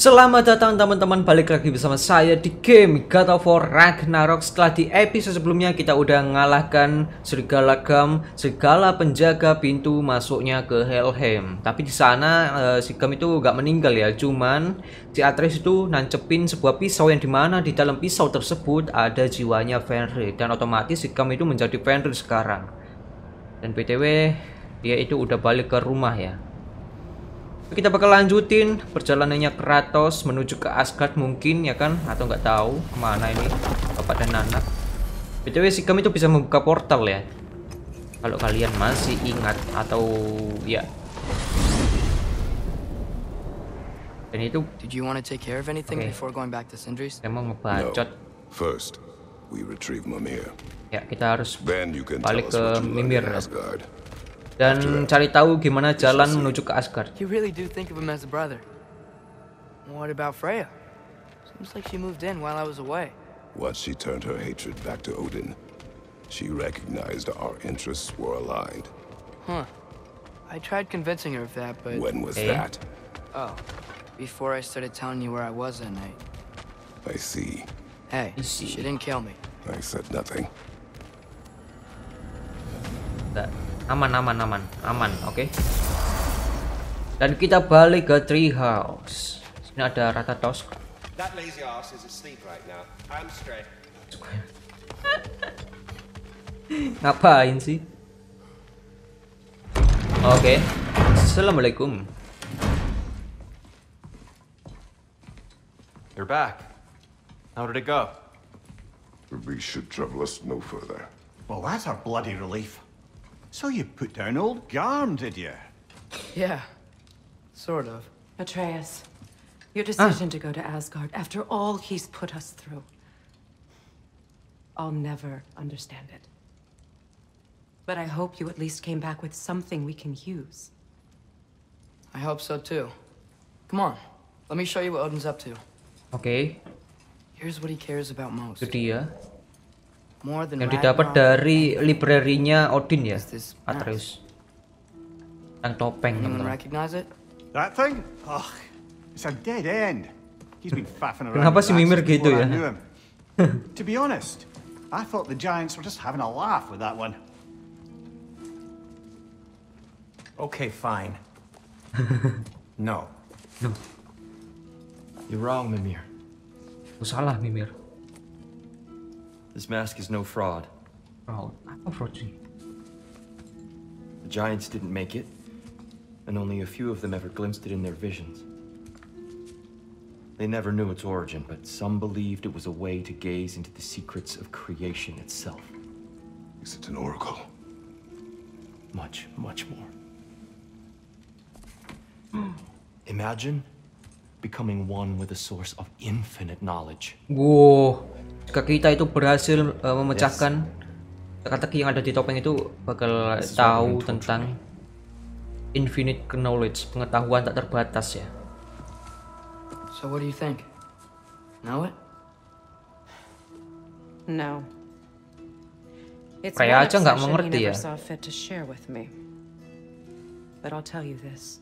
Selamat datang teman-teman. Balik lagi bersama saya di game God of War Ragnarok. Setelah di episode sebelumnya kita udah ngalahkan Serigala Gam Serigala penjaga pintu masuknya ke Helheim. Tapi di sana uh, si Gam itu gak meninggal ya. Cuman si Atreus itu nancepin sebuah pisau yang di mana di dalam pisau tersebut ada jiwanya Fenrir. Dan otomatis si Gam itu menjadi Fenrir sekarang. Dan BTW dia itu udah balik ke rumah ya kita bakal lanjutin perjalanannya Kratos menuju ke Asgard mungkin ya kan atau nggak tahu ke mana ini bapak dan anak btw si kami itu bisa membuka portal ya kalau kalian masih ingat atau ya dan itu Did you want to take care of anything Okay. before going back to Sindri's? saya mau No. ngebacot First, we retrieve Mimir. ya kita harus Then you can tell balik ke Mimir Asgard. Dan cari tahu gimana jalan menuju ke Asgard You really do think of him as a brother. What about Freya? Seems like she moved in while I was away. Once she turned her hatred back to Odin, she recognized our interests were aligned. Huh. I tried convincing her of that, but When was Eh? that? oh, before I started telling you where I was that night. I see. Hey, I see. she didn't kill me. I said nothing. Nggak. Aman aman aman aman oke dan kita balik ke treehouse sini ada right. I'm straight. ngapain sih oke assalamualaikum You're back. How did it go? Beast should trouble us no further. Well, that's a bloody relief. So you put down old Garm, did you? Yeah, sort of. Atreus, your ah. decision to go to Asgard after all he's put us through. I'll never understand it. But I hope you at least came back with something we can use. I hope so too. Come on, let me show you what Odin's up to. Okay. Here's what he cares about most. itu dia More than yang didapat dari library-nya Odin ya. Atreus yang topeng Anyone teman-teman recognize it? That thing? Ugh, it's a dead end. He's been faffing around. Kenapa si Mimir gitu ya? to be honest, I thought the giants were just having a laugh with that one. Okay, fine. no. No. You're wrong, Mimir. oh, salah Mimir This mask is no fraud. oh, apa fraud sih The giants didn't make it, and only a few of them ever glimpsed it in their visions. They never knew its origin, but some believed it was a way to gaze into the secrets of creation itself. Is it an oracle? Much, much more. Imagine becoming one with a source of infinite knowledge. Wow, jika kita itu berhasil uh, memecahkan teka-teki yang ada di topeng itu bakal This what tahu tentang infinite knowledge, pengetahuan tak terbatas ya. So what do you think? Know it? No. It's one aja nggak mengerti ya. But I'll tell you this.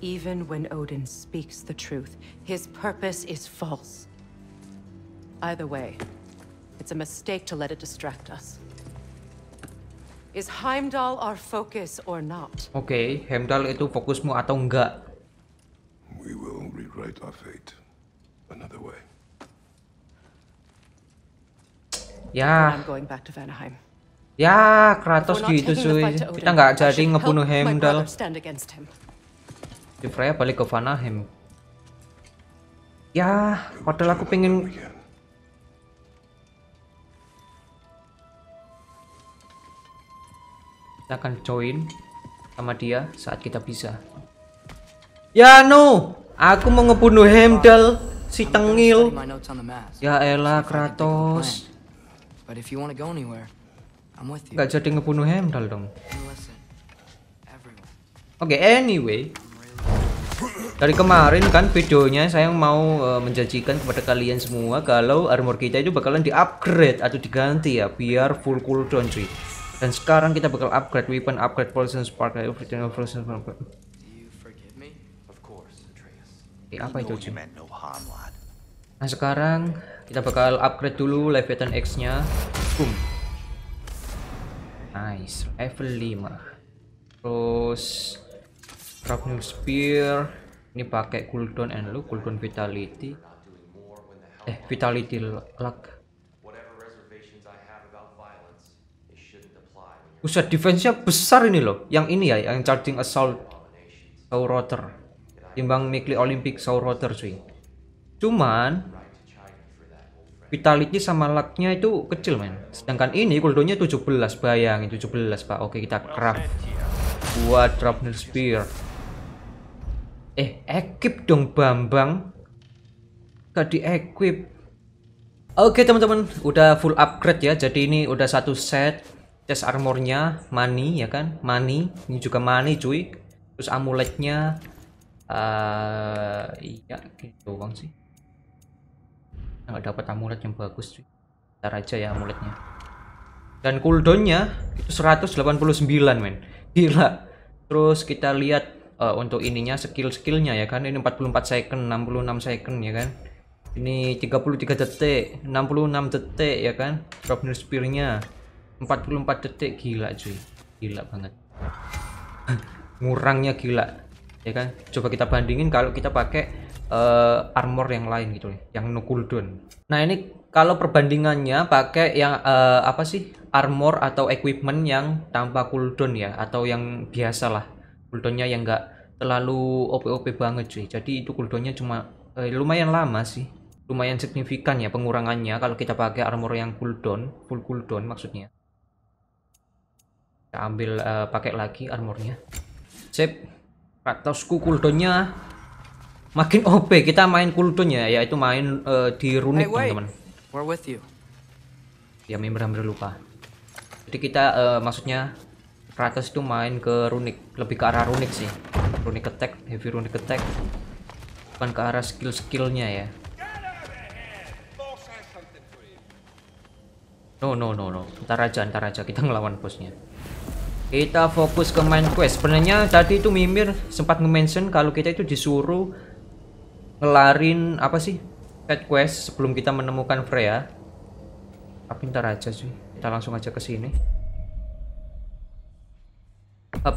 Even when Odin speaks the truth, his purpose is false. Either way, it's a mistake to let it distract us. Is Heimdall our focus or not? Oke, Heimdall itu fokusmu atau enggak? We will rewrite our fate another way. Ya, I'm going back to Vanaheim. ya Kratos gitu cuy. Kita nggak jadi ngebunuh Heimdall. Freya balik ke Vanaheim. Ya, padahal aku pengen kita akan join sama dia saat kita bisa. Ya no, aku mau ngebunuh Heimdall si tengil. Ya elah See if I can think of a plan. Kratos, But if you want to go anywhere, I'm with you. nggak jadi ngebunuh Heimdall dong. Oke, anyway. Dari kemarin kan videonya saya mau eh, menjanjikan kepada kalian semua kalau armor kita itu bakalan di-upgrade atau diganti ya biar full cooldown cuy. Dan sekarang kita bakal upgrade weapon, upgrade poison spark, everything, course, Atreus. Oke, apa itu cuy? lad. Nah sekarang kita bakal upgrade dulu Leviathan X nya Boom. Nice. Level 5 Terus Shrapnel Spear. Ini pakai cooldown and lu cooldown vitality. Eh vitality luck Buset defense-nya besar ini loh. Yang ini ya yang charging assault Sauroter Timbang Mikli Olympic Sauroter cuy. Cuman Vitality sama luck-nya itu kecil men. Sedangkan ini cooldown-nya 17 Bayangin 17 pak. Oke kita craft Buat Shrapnel Spear. Eh equip dong Bambang. Gak di equip Oke teman-teman Udah full upgrade ya. Jadi ini udah satu set Chest armornya Money ya kan? Money Ini juga money cuy. Terus amuletnya eh Iya gitu bang sih. Nggak dapat amulet yang bagus cuy. Ntar aja ya amuletnya. Dan cooldownnya itu 189 men. Gila. Terus kita lihat eh, untuk ininya skill-skillnya ya kan? Ini 44 second 66 second ya kan? Ini 33 detik 66 detik ya kan? Shrapnel spear-nya 44 detik gila cuy. Gila banget. Ngurangnya gila ya kan? Coba kita bandingin kalau kita pakai eh, armor yang lain gitu yang no cooldown. Nah ini kalau perbandingannya pakai yang eh, apa sih? Armor atau equipment yang tanpa cooldown ya atau yang biasa lah cooldownnya yang enggak terlalu OP-OP banget cuy. Jadi itu cooldownnya cuma eh, lumayan lama sih. Lumayan signifikan ya pengurangannya kalau kita pakai armor yang cooldown full cooldown maksudnya kita ambil eh, pakai lagi armornya. Sip. Kratosku cooldownnya makin OP kita main cooldownnya yaitu main eh, di Hey, runic wait. teman-teman. We're with you. ya member hampir lupa. Jadi kita eh, maksudnya Kratos itu main ke runic lebih ke arah runic sih. Runic attack heavy runic attack bukan ke arah skill-skillnya ya. No no no no. Ntar aja ntar aja. Kita ngelawan bosnya kita fokus ke main quest sebenarnya tadi itu Mimir sempat nge-mention kalau kita itu disuruh ngelarin apa sih side quest sebelum kita menemukan Freya tapi ntar aja sih kita langsung aja ke sini Up.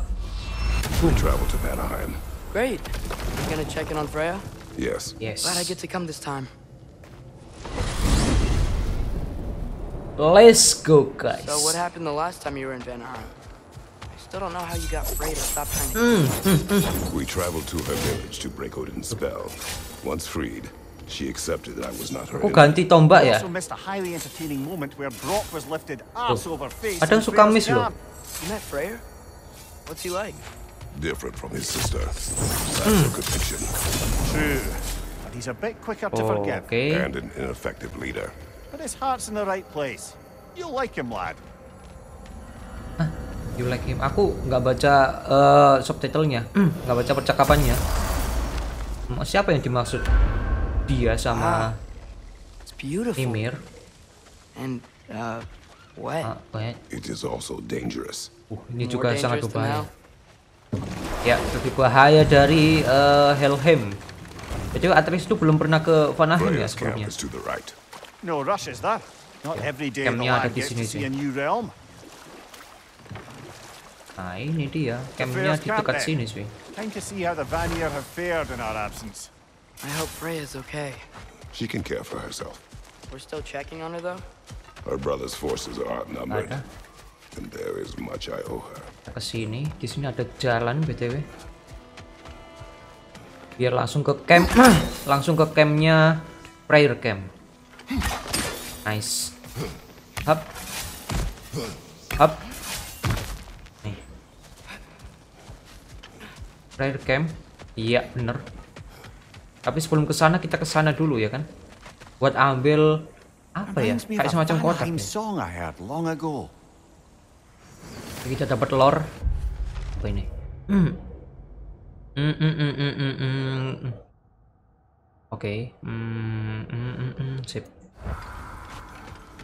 We travel to Vanaheim. Great. You gonna check in on Freya? Yes. yes Glad I get to come this time. let's go guys So what happened the last time you were in Vanaheim? I still don't know how you got Freya to stop trying to mm, mm, mm. We traveled to her village to break Odin's spell. Once freed, she accepted that I was not her aku enemy. ganti tombak ya also missed a highly entertaining moment where Brock was lifted ass oh. over face. kadang in suka Freya's miss loh. You met Freya? What's he like? Different from his sister. Sad for conviction. True. But he's a bit quicker to oke forgive. Oh, and an ineffective leader. But his heart's in the right place. You'll like him, lad. You like him aku nggak baca eh, subtitlenya nggak baca percakapannya Hmm, siapa yang dimaksud dia sama It's beautiful. Mimir And, uh, wet. Ah. It is also dangerous. Uh, ini More juga sangat berbahaya ya lebih bahaya dari eh, Helheim jadi Atreus itu belum pernah ke Vanaheim ya sebelumnya. No rush, is there? Not every day the ada lad gets sini to see sih. a new realm. Nah ini dia campnya di dekat sini sih Time to see how the Vanir have fared in our absence. I hope Freya's okay. She can care for herself. We're still checking on her, though? Her brother's forces are outnumbered. ada And there is much I owe her. ke sini di sini ada jalan btw biar langsung ke camp langsung ke campnya prayer camp nice hap hap prayer camp. Iya bener. Tapi sebelum ke sana kita ke sana dulu ya kan? Buat ambil apa ya? Kayak semacam kotak ya. kita dapat lore. Apa ini? Hmm. Hmm, hmm, hmm, hmm, hmm, hmm. oke. Hmm, hmm, hmm, sip.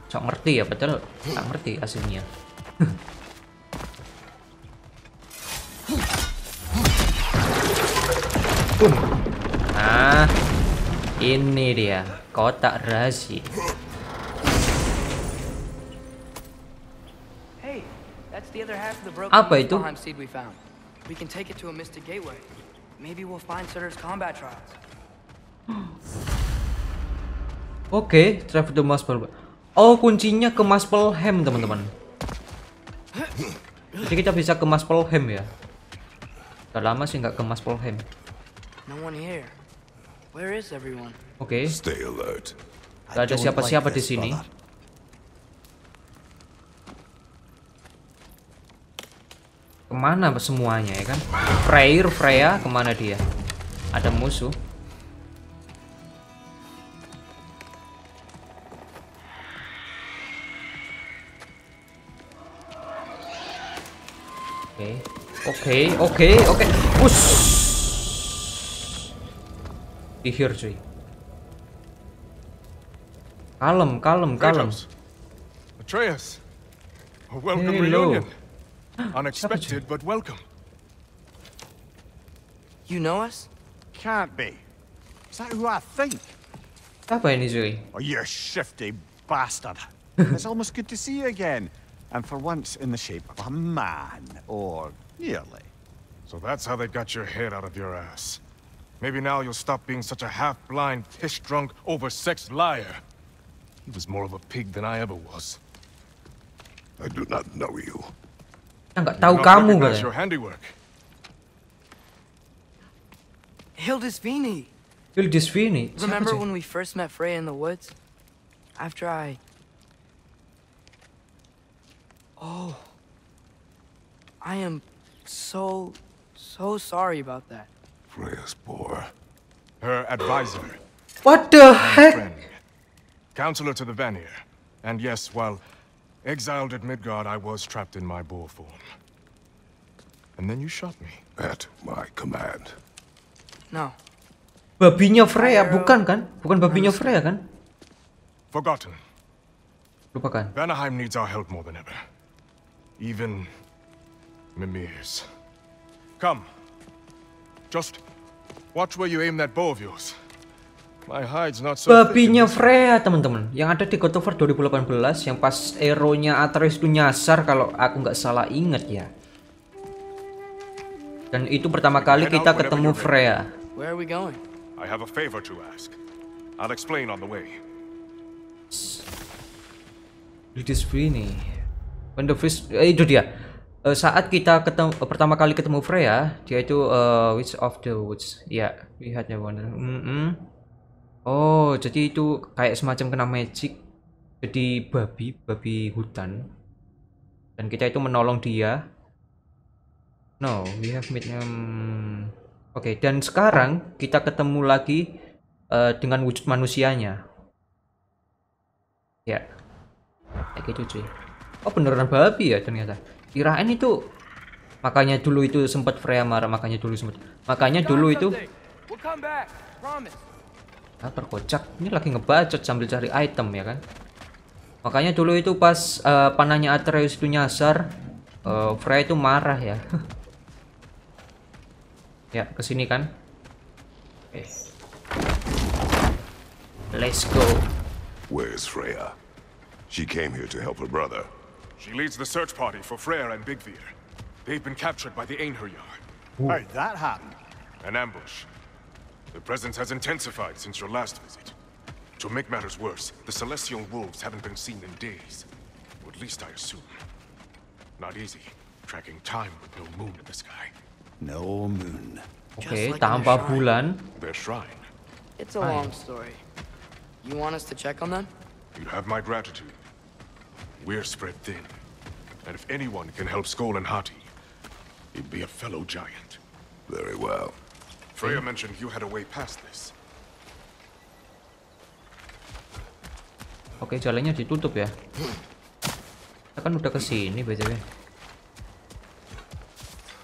Sok ngerti ya padahal tak ngerti aslinya nah Ini dia, kotak rahasia. Hey, that's the other half of the broken Apa itu? Muspelheim seed we found. We can take it to a Mystic Gateway. Maybe we'll find Sutter's combat trials. Oke, travel to Muspelheim. Oh, kuncinya ke Muspelheim, teman-teman. Jadi kita bisa ke Muspelheim ya. Udah lama sih nggak ke Muspelheim. No one here. Where is everyone? Oke, Stay alert. nggak ada siapa-siapa di sini. Ke mana semuanya ya kan? Freyr, Freya, ke mana dia? Ada musuh. Oke, oke, oke, oke. Wush. Dihir cuy. Kalem, kalem, kalem. Kratos. Atreus. A welcome Hello. reunion. Unexpected, but welcome. You know us? Can't be. Is that who I think? Apa ini cuy? Oh, you shifty bastard. it's almost good to see you again. And for once in the shape of a man, or nearly. So that's how they got your head out of your ass. Maybe now you'll stop being such a half-blind, piss-drunk, oversexed liar. He was more of a pig than I ever was. I do not know you. Kita nggak Do tahu not kamu recognize katanya. your handiwork. Hildisvini! Hildisvini. Siapa Remember when we first met Freya in the woods? After I... Oh. I am so, so sorry about that. Freya's poor. Her advisor, What the heck? friend, counselor to the Vanir. And yes, while exiled at Midgard, I was trapped in my boar form. And then you shot me. At my command. No. Babinya Freya, bukan kan? Bukan babinya Freya kan? Forgotten. Lupakan. Vanaheim needs our help more than ever. Even Mimir's. Come. Just watch where you aim that bow of yours. My hide's not so Babinya Freya, teman-teman. Yang ada di God of War 2018 yang pas Eronya Atreus itu nyasar kalau aku nggak salah inget ya. Dan itu pertama kali kita ketemu Freya. Where are we going? I have a favor to ask. I'll explain on the way. Hildisvini. When the first, eh, itu dia. Eh, saat kita ketemu eh, pertama kali ketemu Freya, dia itu eh, Witch of the Woods. Ya, lihatnya wonder. Mm-mm. Oh, jadi itu kayak semacam kena magic. Jadi babi, babi hutan. Dan kita itu menolong dia. No, we have met um, Oke, dan sekarang kita ketemu lagi eh, dengan wujud manusianya. Ya. Kayak gitu cuy. Oh beneran babi ya ternyata. Kirain itu makanya dulu itu sempat Freya marah makanya dulu sempat makanya dulu itu We'll come back. Promise. ah terkocak ini lagi ngebacot sambil cari item ya kan makanya dulu itu pas eh, panahnya Atreus itu nyasar eh, Freya itu marah ya ya ke sini kan Oke. let's go Where's Freya? She came here to help her brother. She leads the search party for Freyr and Bigvir. They've been captured by the Einherjar. How'd that happen? An ambush. The presence has intensified since your last visit. To make matters worse, the Celestial Wolves haven't been seen in days. Or at least I assume. Not easy, tracking time with no moon in the sky. No moon. Okay, like in the tanpa bulan Their shrine. It's a long story. You want us to check on them? You have my gratitude. We're spread thin. And if anyone can help Skoll and Hati, it'd be a fellow giant. Very well. Freya mentioned you had a way past this. Oke, jalannya ditutup ya. Kita kan udah ke sini btw.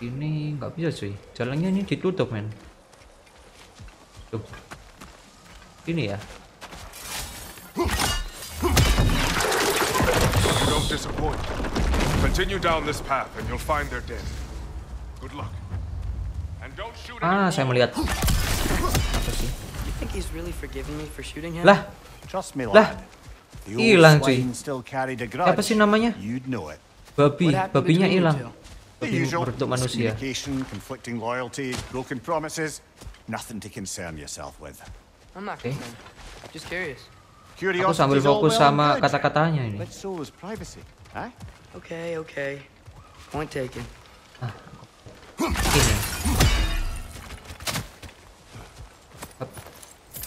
Ini nggak bisa cuy. Jalannya ini ditutup men. Tuh. Ini ya. You disappoint. Continue down this path and you'll find their dead. Good luck. And don't shoot Ah, saya melihat apa sih? You think he's really really forgiven me for shooting him? Lah, Trust me, Lah, lad. If the hilang, old cuy. swine still carried a Siapa grudge, sih namanya? you'd know it. babi. Babinya hilang. two? Babi usual. berbentuk manusia. Conflicting loyalties, broken promises. Nothing to concern yourself with. I'm not Okay. concerned. Just curious. Aku sambil fokus sama kata-katanya ini. Okay, okay. Point taken. Ini.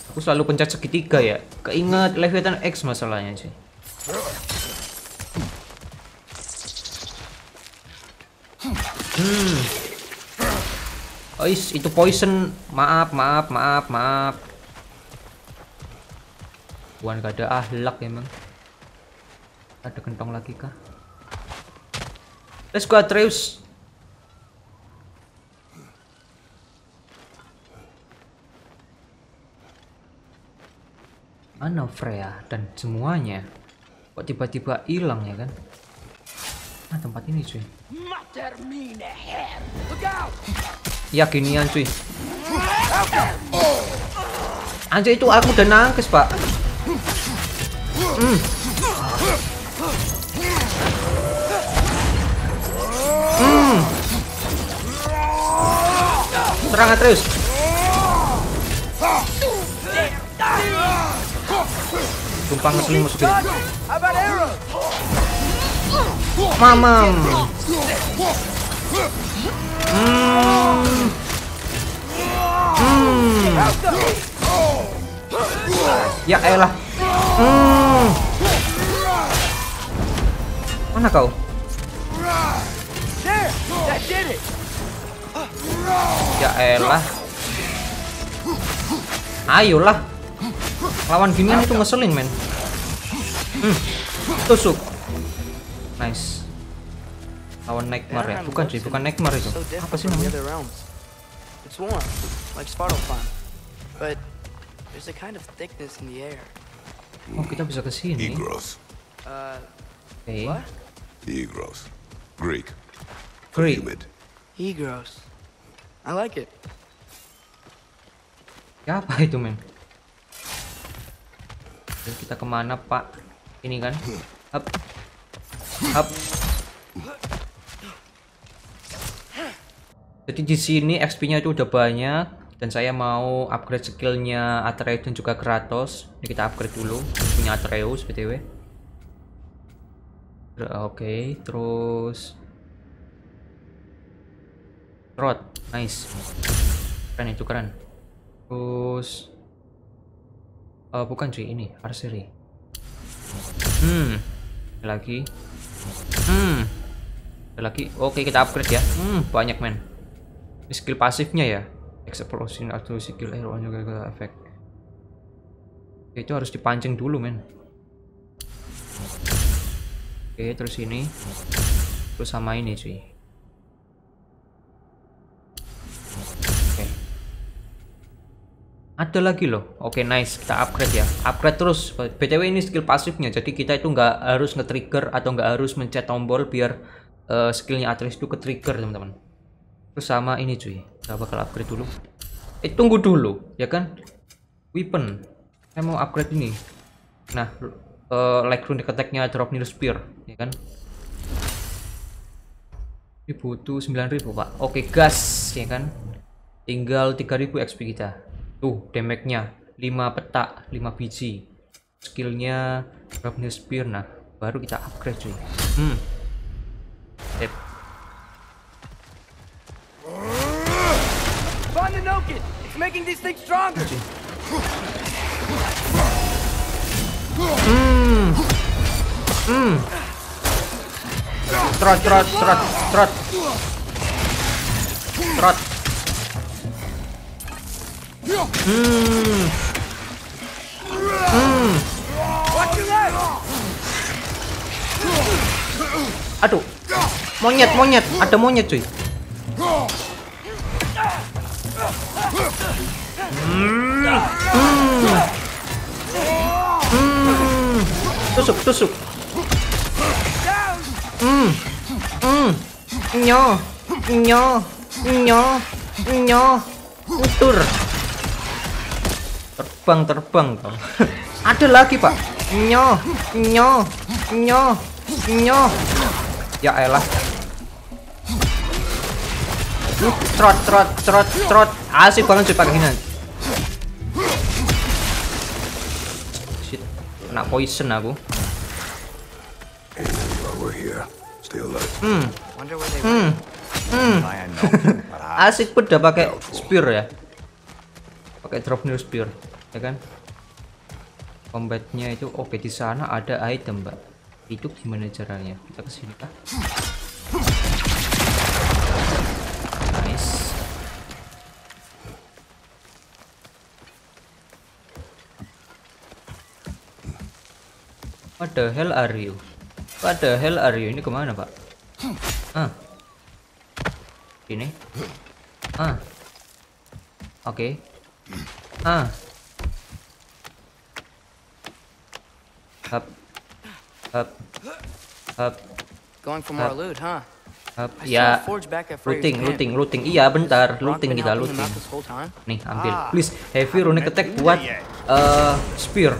Aku selalu pencet segitiga ya. Keinget Leviathan X masalahnya sih. Hmm. Ois, itu poison. Maaf, maaf, maaf, maaf. Bukan gak ada ahlak emang. Ada kentong lagi kah? Let's go Atreus. Mana Freya dan semuanya? Kok tiba-tiba hilang ya kan? Ah tempat ini cuy. Ya ginian cuy. Anjir itu aku udah nangkes pak. Hmm. Hmm. Serang terus. Tumpang ngeseling musuh kita. Mamam. Hmm. Hmm. Ya elah. Hmm. Mana kau? Ya elah. Ayolah. Lawan ginian itu ngeselin, men. Hmm. Tusuk. Nice. Lawan Nightmare ya? Bukan sih, bukan Nightmare itu. Apa sih namanya? but there's a kind of thickness in the air. Oh, kita bisa ke sini. Egros. Uh, Oke. what? Egros. Greek. Great. Humid. Egros. I like it. Siapa itu, men? Oke, kita ke mana, Pak? Ini kan? Up. Up. Jadi di sini XP-nya itu udah banyak dan saya mau upgrade skillnya Atreus dan juga Kratos. Ini kita upgrade dulu punya Atreus btw. Oke, terus Rod, nice. Keren itu keren. Terus eh bukan cuy ini archery. Hmm. Ada lagi. Hmm. Ada lagi. Oke, kita upgrade ya. Hmm, banyak men. Skill pasifnya ya. Explosion atau skill air juga ke efek. Itu harus dipancing dulu men. Oke, terus ini. Terus sama ini cuy. Oke. Ada lagi loh. Oke, nice. Kita upgrade ya. Upgrade terus. BTW ini skill pasifnya. Jadi kita itu nggak harus nge-trigger atau nggak harus mencet tombol biar eh, skillnya Atreus itu ke-trigger, teman-teman. Terus sama ini cuy. Kita bakal upgrade dulu. Eh, tunggu dulu, ya kan? Weapon. Saya mau upgrade ini. Nah, eh, like runic attack-nya drop needle spear, ya kan? Ini butuh 9000, Pak. Oke, gas, ya kan? Tinggal 3000 XP kita. Tuh, damage-nya 5 petak, 5 biji. Skillnya drop needle spear. Nah, baru kita upgrade, cuy. Hmm. Sip. The Nokin! It's making these things stronger! Trot, trot, trot, trot. Trot. Hmm. Hmm. Aduh. Monyet, monyet. Ada monyet, cuy. Hmm. Hmm. Hmm. Tusuk, tusuk. Hmm. Hmm. Nyo. Nyo. Nyo. Nyo. Tur. Terbang terbang kau. Ada lagi pak. Nyo nyo nyo nyo. Ya elah. Trot trot trot trot. Asik banget cuy pakai gini. Went. Try and knock him, perhaps. Asik udah pakai spear ya. Pakai drop new spear, ya kan? Combatnya itu oke di sana ada item, Mbak. Itu gimana caranya? Kita ke sini kah? Nice. What the hell are you? What the hell are you? Ini ke mana, Pak? Ah. Ini. Ah. Oke. Ah. Up. Up. Up. Going for more loot, huh? Ya. Looting, looting, looting. Iya, bentar. Looting kita, looting. Nih, ambil. Ah. Please, heavy runic attack buat eh spear.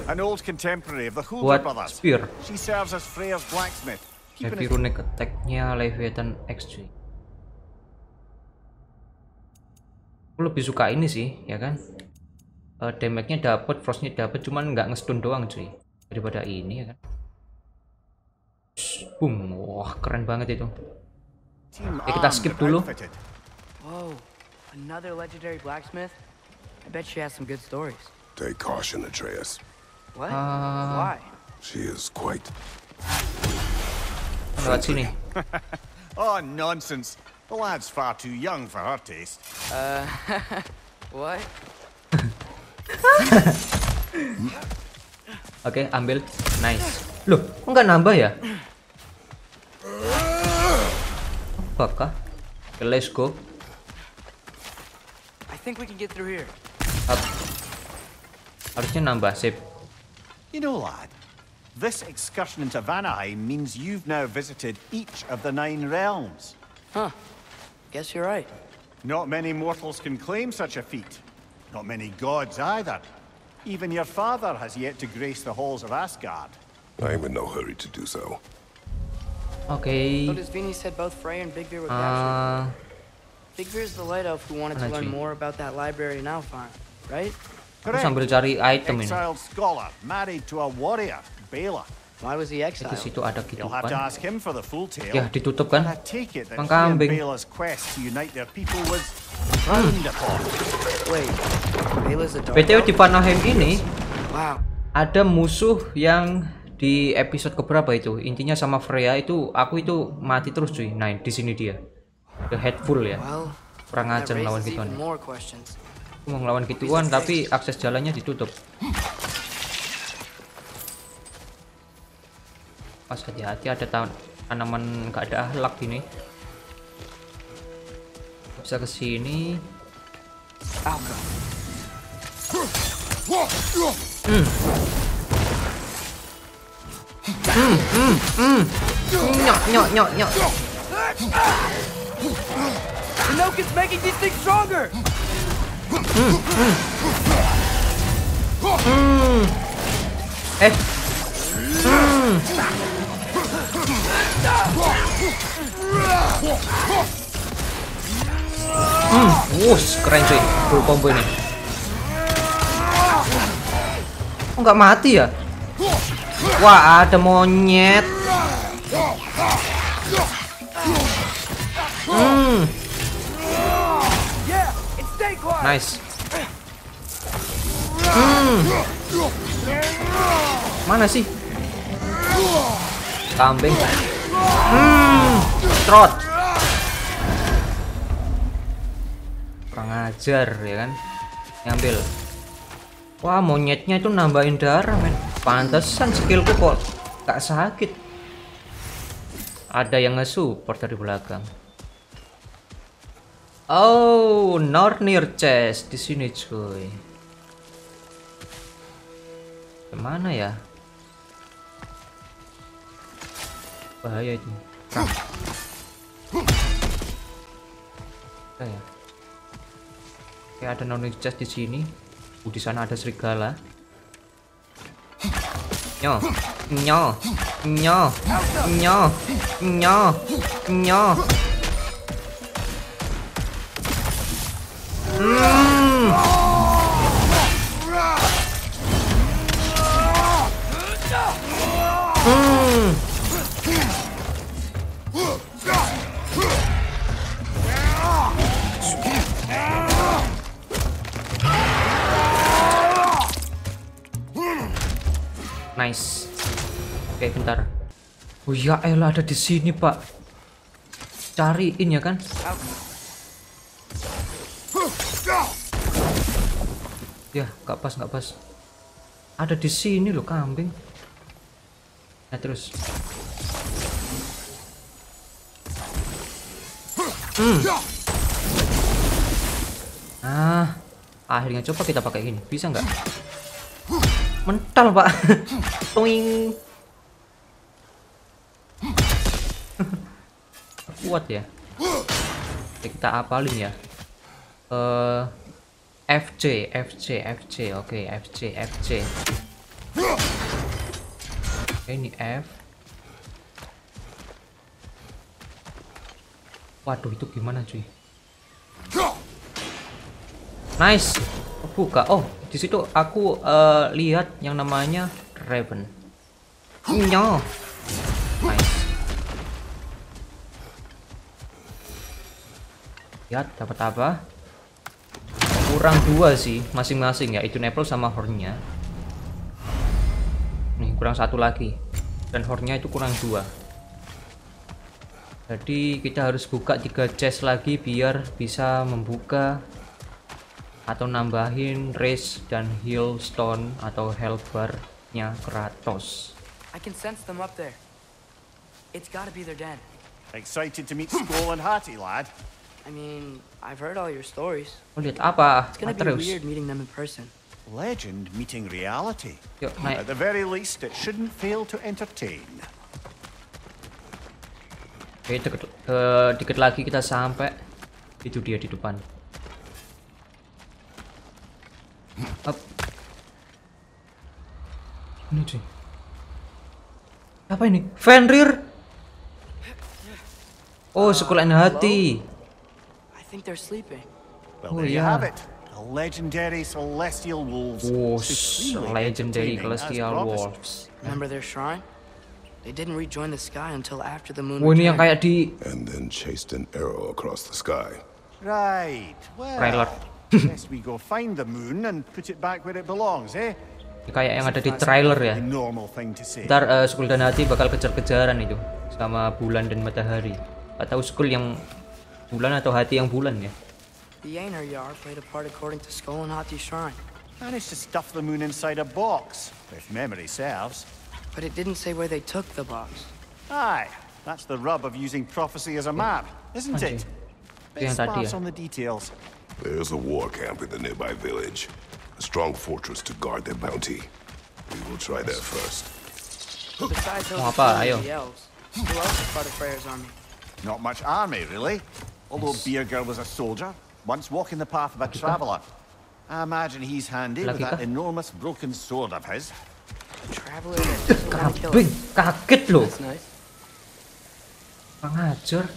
Buat spear. Heavy runic attack-nya Leviathan XJ. Aku lebih suka ini sih, ya kan? Eh damage-nya dapat, frostnya dapat, cuman nggak ngestun doang, cuy. Daripada ini, ya kan? Boom, wah keren banget itu. Ya, kita skip dulu. another legendary blacksmith? I bet she has some good stories. Take caution, Atreus. What? Uh, Why? She is quite Lewat sini. Oh, nonsense. The lad's far too young for her taste. What? Oke, ambil. Nice. Loh, kok nggak nambah ya? Apakah? Oke, let's go. I think we can get through here. Up. Harusnya nambah, sip. You know, lad, this excursion into Vanaheim means you've now visited each of the nine realms. Huh. Guess you're right. Not many mortals can claim such a feat. Not many gods either. Even your father has yet to grace the halls of Asgard. I'm in no hurry to do so. Oke. So does Vini said both Frey and Big Bear were captured. Ah, Big Bear's the light elf who wanted to Mana, learn cuy? more about that library in Alfheim, right? aku sambil cari item ini. Exiled scholar, married to a warrior, Bela. Why was he exiled? situ ada You'll have to kehidupan. ask him for the full tale. Ya, ditutup kan? And kambing. Bela's quest to unite their people was frowned upon. Wait, Bela's a dark BTW di Vanaheim ini Wow. ada musuh yang di episode keberapa itu? Intinya sama Freya itu aku itu mati terus cuy. Nah di sini dia. The headful ya. Kurang that ajar lawan gituan. aku mau ngelawan gituan tapi akses jalannya ditutup. Pas hati-hati ada tan- tanaman nggak ada ahlak gini bisa ke sini Alka. nyok nyok nyok nyok The Noke is making these things stronger! eh Hmm, wuss, keren cuy, full combo ini. Oh mati ya? Wah ada monyet. Hmm, nice. Hmm. Mana sih? Kambing. Hmm, trot. Kurang ajar ya kan? Ngambil. Wah, monyetnya itu nambahin darah, men. Pantesan skillku kok gak sakit. Ada yang nge-support dari belakang. Oh, Nornir chest di sini, cuy. Ke mana ya? Bahaya itu. Ya? Kayak ada Nornir chest di sini. Uh, di sana ada serigala. Nyo, nyo, nyo, nyo, nyo, nyo. Hmm. Hmm. Nice. Oke, bentar. Oh ya elah ada di sini, Pak. Cariin ya kan? Ya, nggak pas, nggak pas. Ada di sini loh kambing. Nah, terus. Hmm. Ah, akhirnya coba kita pakai gini. Bisa nggak? Mental, Pak. Toing. Kuat ya. Kita apalin ya. Eh FC, FC, FC. Oke, FC, FC. Oke, ini F. Waduh, itu gimana, cuy? Nice. Buka. Oh, di situ aku eh, lihat yang namanya Raven. Nyo. Nice. Lihat dapat apa? Kurang dua sih masing-masing ya. Itu Nepal sama hornnya. Nih kurang satu lagi. Dan hornnya itu kurang dua. Jadi kita harus buka tiga chest lagi biar bisa membuka atau nambahin race dan heal stone atau health bar-nya Kratos. I can sense them up there. It's gotta be their den. Excited to meet Skull and Hattie, lad? I mean, I've heard all your stories. Oh lihat apa? It's gonna be weird meeting them in person. Legend meeting reality. Yuk naik. At the very least, it shouldn't fail to entertain. Oke deket, eh, dikit lagi kita sampai. Itu dia di depan. Up. Ini cuy. Apa ini? Fenrir. Oh, sekulain hati. I think they're sleeping. Well, Oh, there you have it. The legendary celestial wolves. Oh, legendary celestial wolves. Remember their shrine? They didn't rejoin the sky until after the moon Oh, ini yang returned. kayak di And then chased an arrow across the sky. Right. Well, trailer. Guess we go find the moon and put it back where it belongs, eh? Kayak yang ada di trailer ya. Ntar eh, Skul dan Hati bakal kejar-kejaran itu sama bulan dan matahari. Atau Skul yang bulan atau Hati yang bulan ya. The Yar played a part according to Skull and Hati's shrine, Managed to stuff the moon inside a box, if memory serves. but it didn't say where they took the box. Aye, that's the rub of using prophecy as a map, isn't Anjing. it? Itu yang Bit tadi sparse ya. on the details. There's a war camp in the nearby village. A strong fortress to guard their bounty. We will try there first. Besides Mau Hilda apa? and Ayo. the elves, who else is part of Freya's army? Not much army, really. Although Beerger was a soldier, once walking the path of a traveller. I imagine he's handy with that enormous broken sword of his. A traveler that doesn't want to kill Kambing, kaget loh. That's nice. Kurang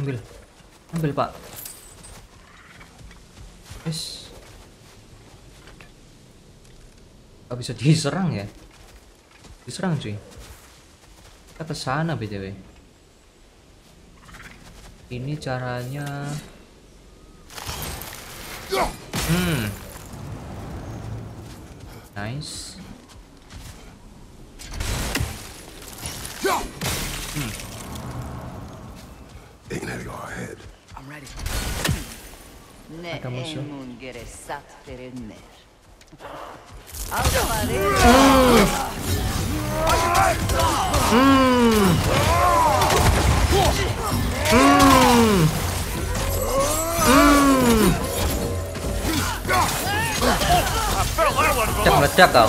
Ambil. Ambil, Pak. Yes. Gak bisa diserang ya? Diserang cuy. Kita ke sana BTW. Ini caranya. Hmm. Nice. Ain't Ne. Alvarez. Meledak kau.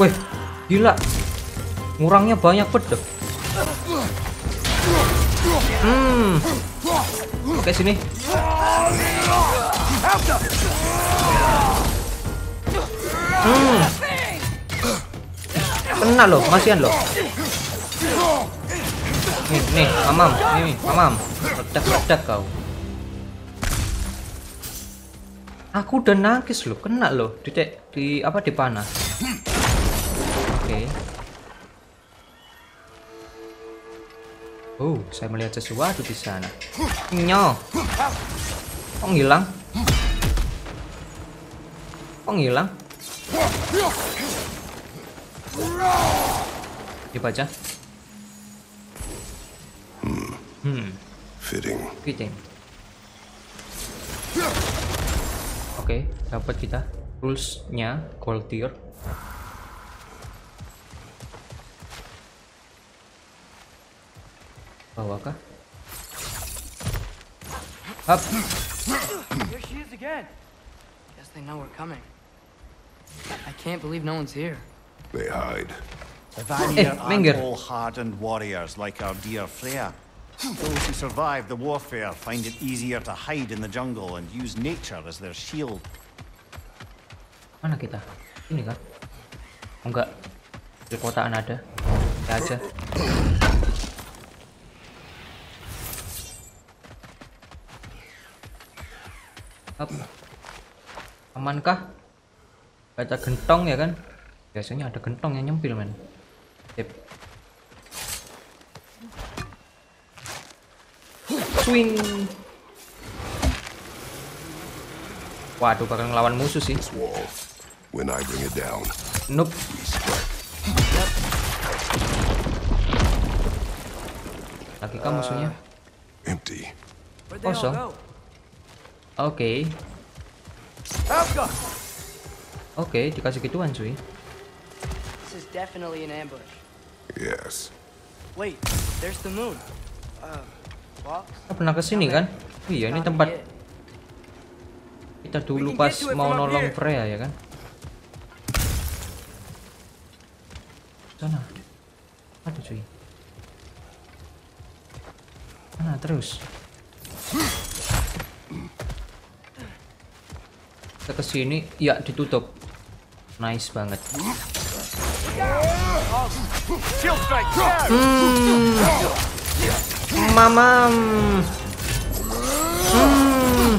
Wih, gila. Ngurangnya banyak banget. Oke sini. Hmm. Kena loh, masihan loh. Nih, nih, mamam, nih, mamam. Ledak, ledak kau. Aku udah nangis loh, kena loh di di apa di panah. Oh, saya melihat sesuatu di sana. Nyo. Kok ngilang? Kok ngilang? Dibaca. Hmm, Fitting. fitting. Oke, dapat kita rules-nya gold tier. Bawah? Up. There she is again. Guess they know we're coming. I can't believe no one's here. They hide. The Vanir minggir. aren't all hardened warriors like our dear Freya. Those who survive the warfare find it easier to hide in the jungle and use nature as their shield. Mana kita? Ini kan? Oh, enggak. Di kotaan ada. Kita aja. Up. Amankah? Baca gentong ya kan? Biasanya ada gentong yang nyempil men. Sip. Swing. Waduh, bakal ngelawan musuh sih. When I bring it down, Nope. Lagi kah musuhnya? Empty. Kosong. Oke. Alpha! Oke, dikasih gituan cuy. This is definitely an ambush. Yes. Wait, there's the moon. Uh? Kita pernah ke sini kan? Iya, ini tempat kita dulu pas mau nolong Freya ya kan? Sana. Ada cuy. Mana terus? Kita ke sini, ya ditutup. Nice banget. Now! Mamam. Hmm.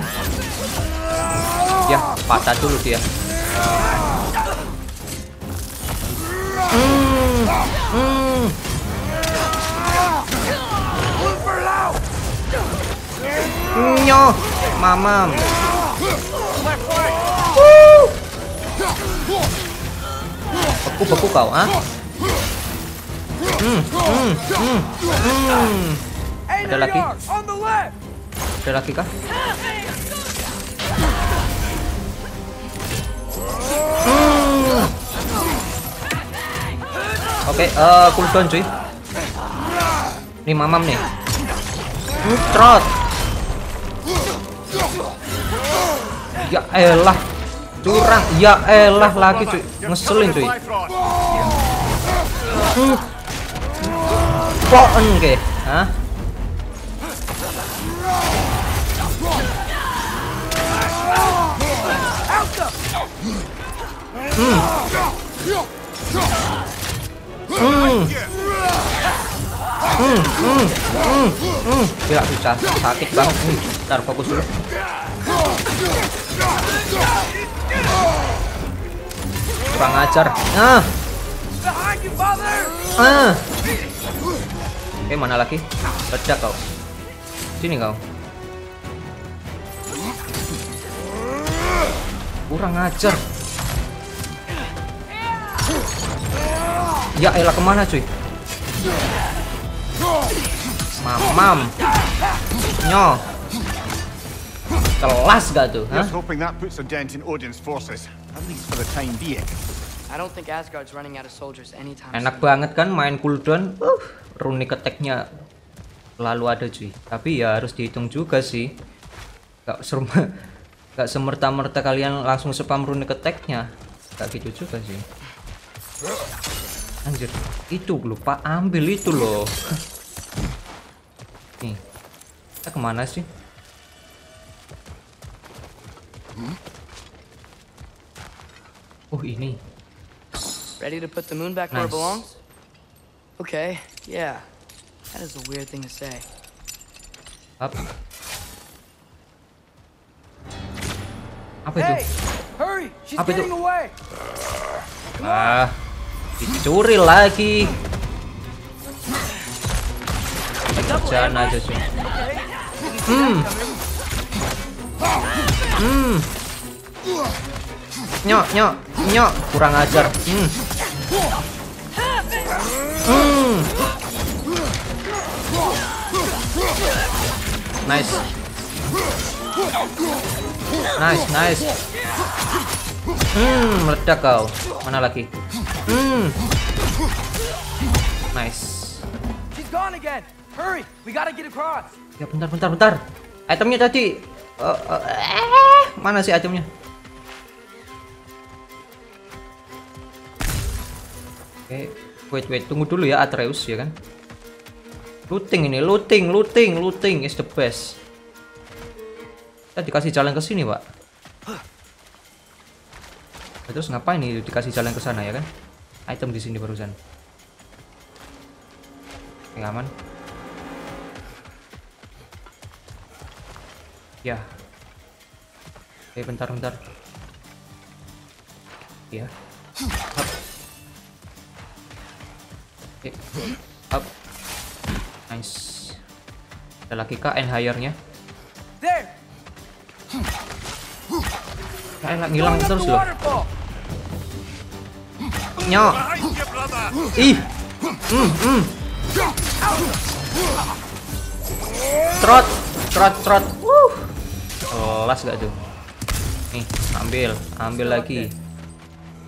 Ya, patah dulu dia. Hmm. Hmm. Nyo, mamam. Beku-beku kau, ah? Hmm, hmm, hmm, hmm. Ada lagi? Ada lagi kah? Hmm. Oke, eh cooldown cuy. Nih mamam nih. Hmm, Trot. Ya elah. Curang. Ya elah lagi cuy. Ngeselin cuy. Hmm. Poen ke? Hah? Hmm. Hmm, hmm, hmm, hmm. Gila susah, sakit banget nih. Ntar fokus dulu. Kurang ajar. Ah, ah. Oke, mana lagi? Ledak kau. Sini kau. Kurang ajar. Ya elah ke mana cuy? Mamam. Nyo. Kelas gak tuh? Hah? Here's hoping that puts a dent in Odin's forces, at least for the time being. I don't think Asgard's running out of soldiers anytime Enak banget kan main cooldown. Uh, runic attack-nya selalu ada cuy. Tapi ya harus dihitung juga sih. Gak serma gak semerta-merta kalian langsung spam runic attack-nya. Gak gitu juga sih. Anjir, itu lupa ambil itu loh. Nih. Kita ke mana sih? Oh ini. Ready to put the moon back where it belongs? Okay, yeah. That is a weird thing to say. Up. Apa itu? Hey! Hurry! She's Apa itu? getting away! Ah, dicuri lagi. Kerjaan aja sih. Hmm. Hmm. Nyok, nyok, nyok, kurang ajar. Hmm. Hmm. Nice. Nice, nice. Hmm, meledak kau. Mana lagi? Hmm. Nice. She's gone again! Hurry! We gotta get across! Ya bentar, bentar, bentar. Itemnya tadi. eh, eh, eh, mana sih itemnya? Oke, wait, wait, tunggu dulu ya Atreus ya kan? Looting ini, looting, looting, looting is the best. Kita dikasih jalan ke sini, Pak. Nah, Terus ngapain nih dikasih jalan ke sana ya kan? Item di sini barusan. Oke, aman. Ya. Oke, bentar, bentar. Ya. Up. Oke. Up. Nice. Ada lagi kah end? There! Kayak nggak ngilang terus loh. Nyok. Ih. Hmm, hmm. Trot, trot, trot. Wuh. Kelas gak tuh? Nih, ambil, ambil lagi.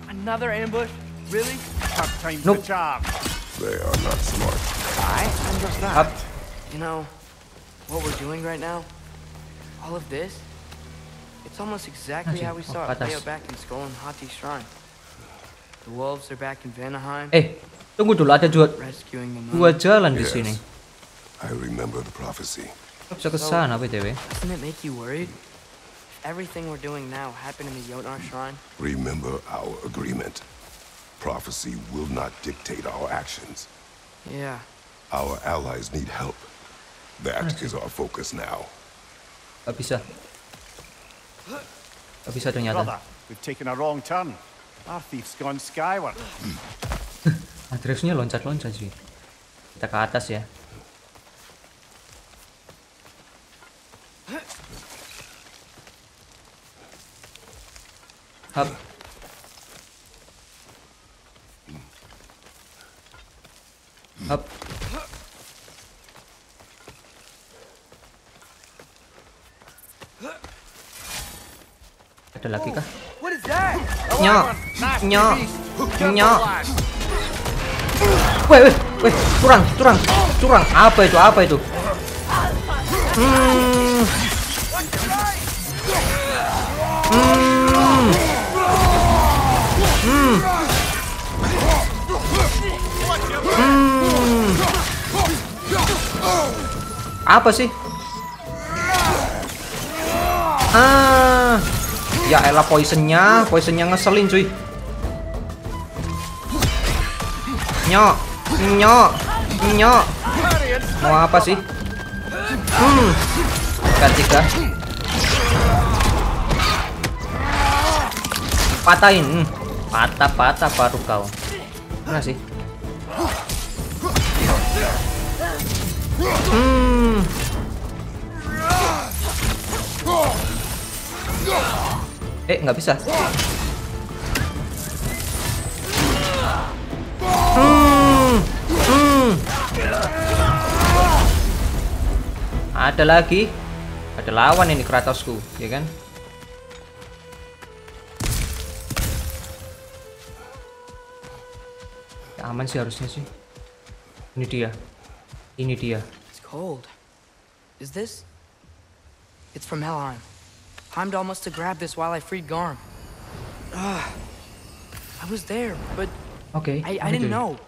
Another ambush? Really? Nope. To charm. They are not smart. I, I'm just that. Up. You know, what we're doing right now, all of this, it's almost exactly how we saw it play out back in Skull and Hati's shrine. The wolves are back in Vanaheim, Eh, tunggu dulu ada dua rescuing the dua moon. jalan di Yes. sini. I remember the prophecy. Bisa ke sana btw. Doesn't it make you worried? Everything we're doing now happened in the Jotnar shrine, Remember our agreement. Prophecy will not dictate our actions. yeah. Our allies need help. That is our focus now. Gak bisa. Gak bisa ternyata. Brother, we've taken a wrong turn. Our thief's gone skyward. Atreusnya loncat-loncat sih. Kita ke atas ya. Hap. Hap. Ada lagi kah? Nyok, nyok, nyok. Weh, weh, weh, curang, curang, curang. Apa itu? Apa itu? Hmm. Apa sih? Ah. Ya elah poisonnya, poisonnya ngeselin cuy. Nyok, nyok, nyok. Mau apa sih? Hmm. Tiga. Patahin. Hmm. Patah-patah baru kau. Mana sih? Eh, nggak bisa. Hmm. Hmm. Ada lagi. Ada lawan ini Kratosku, ya kan? Ya, aman sih harusnya sih. Ini dia. Ini dia. It's cold. Is this? It's from Helheim. Heimdall must have grabbed this while I freed Garm. Ah, I was there, but Oke. I, I didn't know.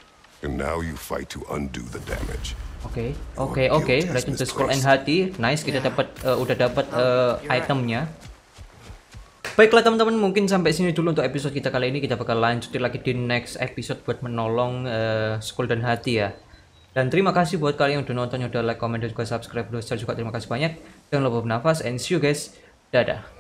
And now you fight to undo the damage. Oke, oke, oke. Legend the Skull and Hati. Nice, kita dapat eh, udah dapat eh, itemnya. Baiklah teman-teman, mungkin sampai sini dulu untuk episode kita kali ini. Kita bakal lanjutin lagi di next episode buat menolong uh, Skull dan Hati ya. Dan terima kasih buat kalian yang udah nonton, yang udah like, comment, dan juga subscribe. Dosa juga terima kasih banyak. Jangan lupa bernafas, and see you guys. Dadah.